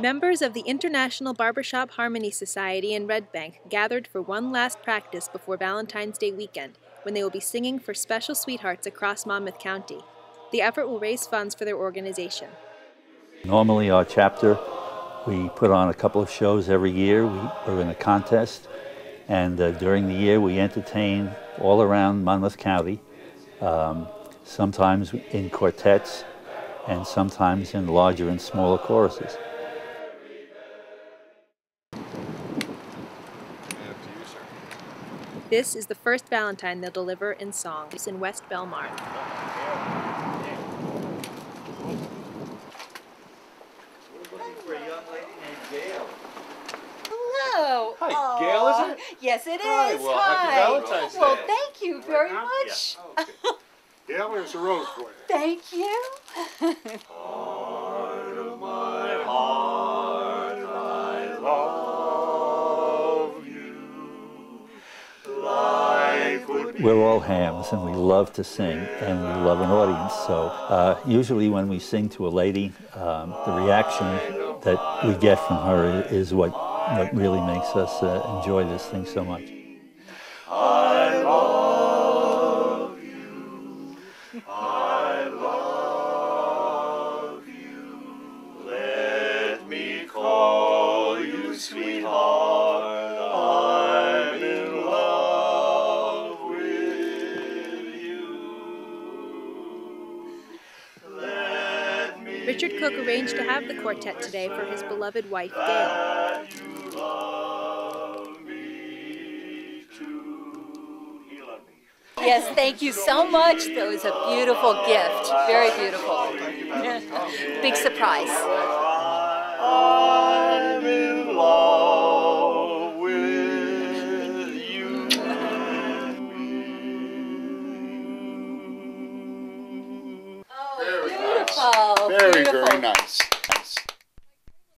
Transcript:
Members of the International Barbershop Harmony Society in Red Bank gathered for one last practice before Valentine's Day weekend, when they will be singing for special sweethearts across Monmouth County. The effort will raise funds for their organization. Normally, our chapter, we put on a couple of shows every year. We are in a contest, and uh, during the year, we entertain all around Monmouth County, um, sometimes in quartets, and sometimes in larger and smaller choruses. This is the first Valentine they'll deliver in song. It's in West Belmar. Hello. Hi, Aw. Gail, is it? Yes, it is. Hi, well, happy Valentine's Day. Well, thank you very Huh? much. Yeah, there's a rose for you. Thank you. We're all hams and we love to sing and we love an audience. So uh, usually when we sing to a lady, um, the reaction that we get from her is what, what really makes us uh, enjoy this thing so much. Richard Cook arranged to have the quartet today for his beloved wife, Gail. that you love me too. He loved me. Yes, thank you so much. That was a beautiful gift. Very beautiful. Big surprise. I'm in love with you. Beautiful. Very, beautiful. very nice.